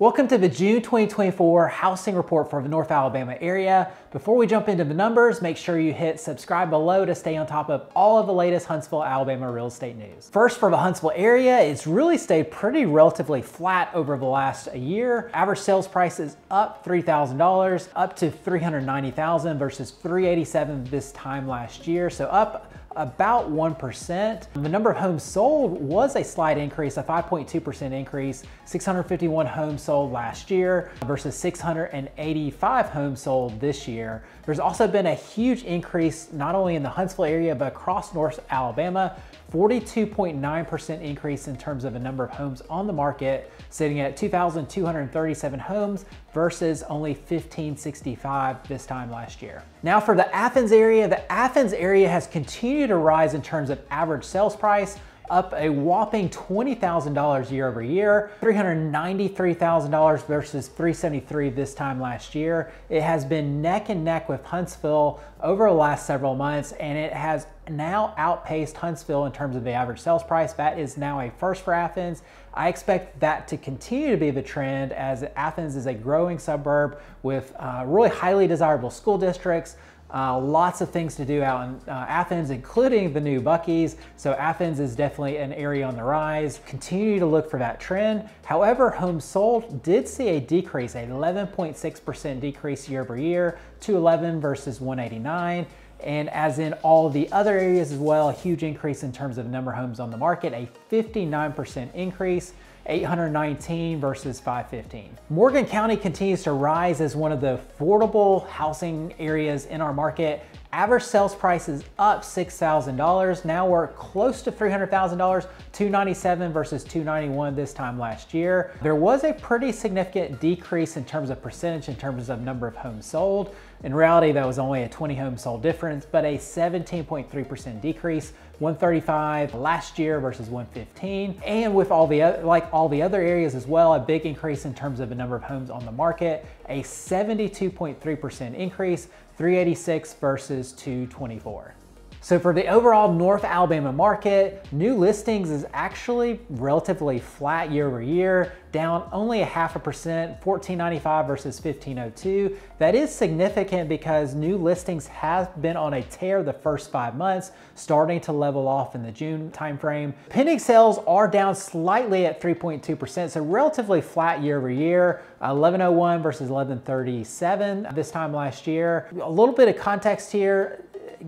Welcome to the June 2024 housing report for the North Alabama area. Before we jump into the numbers, make sure you hit subscribe below to stay on top of all of the latest Huntsville, Alabama real estate news. First, for the Huntsville area, it's really stayed pretty relatively flat over the last year. Average sales price is up $3,000, up to 390,000 versus 387 this time last year. So up about 1%. The number of homes sold was a slight increase, a 5.2% increase, 651 homes sold last year versus 685 homes sold this year. There's also been a huge increase not only in the Huntsville area, but across North Alabama. 42.9% increase in terms of the number of homes on the market, sitting at 2,237 homes versus only 1,565 this time last year. Now for the Athens area, the Athens area has continued to rise in terms of average sales price, up a whopping $20,000 year over year, $393,000 versus $373 this time last year. It has been neck and neck with Huntsville over the last several months, and it has now outpaced Huntsville in terms of the average sales price. That is now a first for Athens. I expect that to continue to be the trend as Athens is a growing suburb with uh, really highly desirable school districts, uh, lots of things to do out in uh, Athens, including the new Buc-ee's. So Athens is definitely an area on the rise. Continue to look for that trend. However, homes sold did see a decrease, a 11.6% decrease year over year, 211 versus 189. And as in all the other areas as well, a huge increase in terms of number of homes on the market, a 59% increase. 819 versus 515. Morgan County continues to rise as one of the affordable housing areas in our market. Average sales price is up $6,000. Now we're close to $300,000, 297 versus 291 this time last year. There was a pretty significant decrease in terms of percentage in terms of number of homes sold. In reality, that was only a 20 home sold difference, but a 17.3% decrease 135 last year versus 115. And with all the like all the other areas as well, a big increase in terms of the number of homes on the market, a 72.3% increase, 386 versus 224. So for the overall North Alabama market, new listings is actually relatively flat year over year, down only a half a percent, 1495 versus 1502. That is significant because new listings have been on a tear the first five months, starting to level off in the June timeframe. Pending sales are down slightly at 3.2%, so relatively flat year over year, 1101 versus 1137 this time last year. A little bit of context here,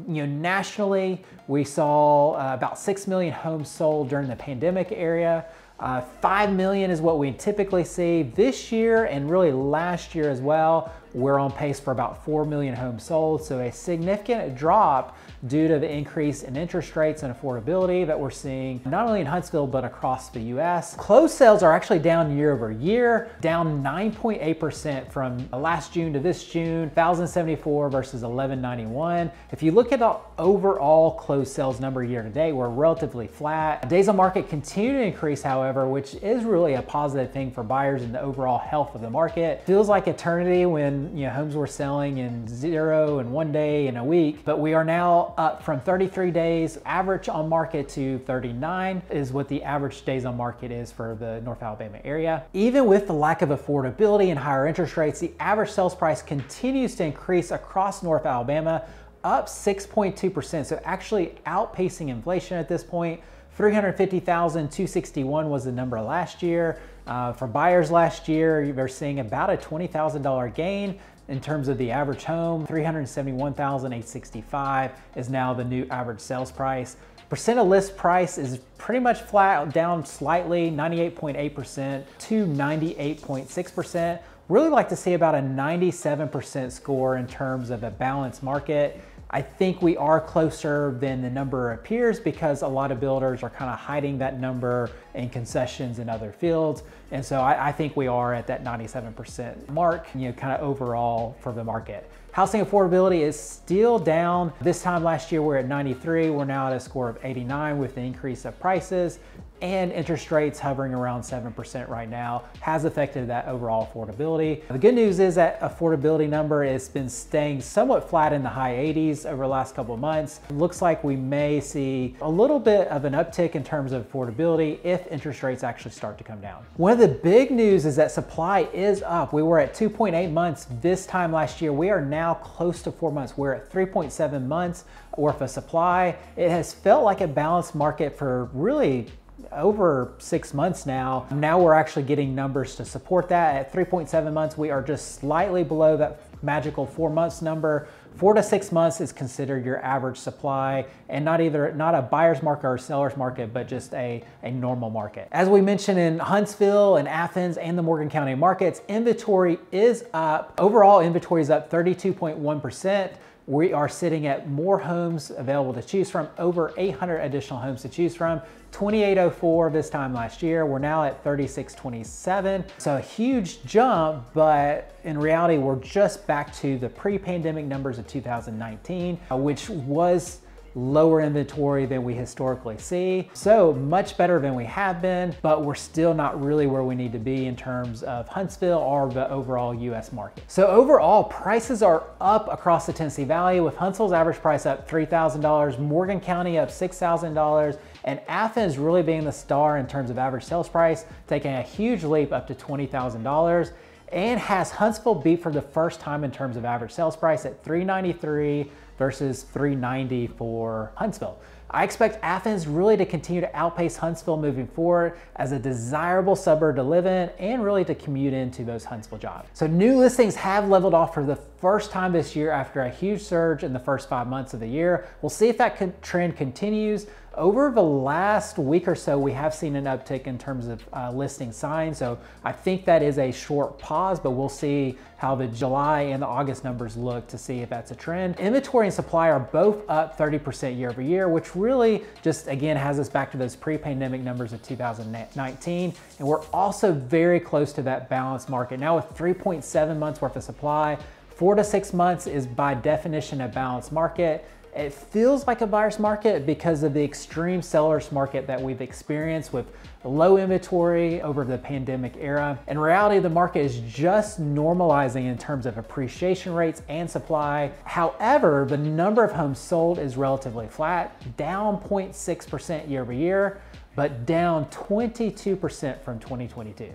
you know, nationally, we saw uh, about 6 million homes sold during the pandemic area. Uh, 5 million is what we typically see this year and really last year as well. We're on pace for about 4 million homes sold, so a significant drop due to the increase in interest rates and affordability that we're seeing not only in Huntsville but across the US. Closed sales are actually down year over year, down 9.8% from last June to this June, 1,074 versus 1,191. If you look at the overall closed sales number year to date, we're relatively flat. Days on market continue to increase, however, which is really a positive thing for buyers and the overall health of the market. Feels like eternity when you know, homes were selling in zero and one day in a week, but we are now up from 33 days average on market to 39 is what the average days on market is for the North Alabama area. Even with the lack of affordability and higher interest rates, the average sales price continues to increase across North Alabama, up 6.2%. So actually outpacing inflation at this point. 350,261 was the number last year. Uh, for buyers last year, they're seeing about a $20,000 gain in terms of the average home. 371,865 is now the new average sales price. Percent of list price is pretty much flat, down slightly, 98.8% to 98.6%. Really like to see about a 97% score in terms of a balanced market. I think we are closer than the number appears because a lot of builders are kind of hiding that number in concessions in other fields. And so I, I think we are at that 97% mark, you know, kind of overall for the market. Housing affordability is still down. This time last year, we're at 93. We're now at a score of 89 with the increase of prices. And interest rates hovering around 7% right now has affected that overall affordability. The good news is that affordability number has been staying somewhat flat in the high 80s over the last couple of months. It looks like we may see a little bit of an uptick in terms of affordability if interest rates actually start to come down. One of the big news is that supply is up. We were at 2.8 months this time last year. We are now close to four months. We're at 3.7 months worth of supply. It has felt like a balanced market for really over six months now. Now we're actually getting numbers to support that. At 3.7 months, we are just slightly below that magical four months number. Four to six months is considered your average supply and not either not a buyer's market or seller's market, but just a, a normal market. As we mentioned in Huntsville and Athens and the Morgan County markets, inventory is up. Overall inventory is up 32.1%. We are sitting at more homes available to choose from, over 800 additional homes to choose from. 2804 this time last year. We're now at 3627. So a huge jump, but in reality, we're just back to the pre-pandemic numbers of 2019, uh, which was lower inventory than we historically see. So much better than we have been, but we're still not really where we need to be in terms of Huntsville or the overall US market. So overall, prices are up across the Tennessee Valley with Huntsville's average price up $3,000, Morgan County up $6,000, and Athens really being the star in terms of average sales price, taking a huge leap up to $20,000 and has Huntsville beat for the first time in terms of average sales price at 393 versus 390 for Huntsville. I expect Athens really to continue to outpace Huntsville moving forward as a desirable suburb to live in and really to commute into those Huntsville jobs. So new listings have leveled off for the first time this year after a huge surge in the first five months of the year. We'll see if that trend continues. Over the last week or so, we have seen an uptick in terms of uh, listing signs. So I think that is a short pause, but we'll see how the July and the August numbers look to see if that's a trend. Inventory and supply are both up 30% year over year, which really just again has us back to those pre-pandemic numbers of 2019. And we're also very close to that balanced market. Now with 3.7 months worth of supply, four to six months is by definition a balanced market. It feels like a buyer's market because of the extreme seller's market that we've experienced with low inventory over the pandemic era. In reality, the market is just normalizing in terms of appreciation rates and supply. However, the number of homes sold is relatively flat, down 0.6% year over year, but down 22% from 2022.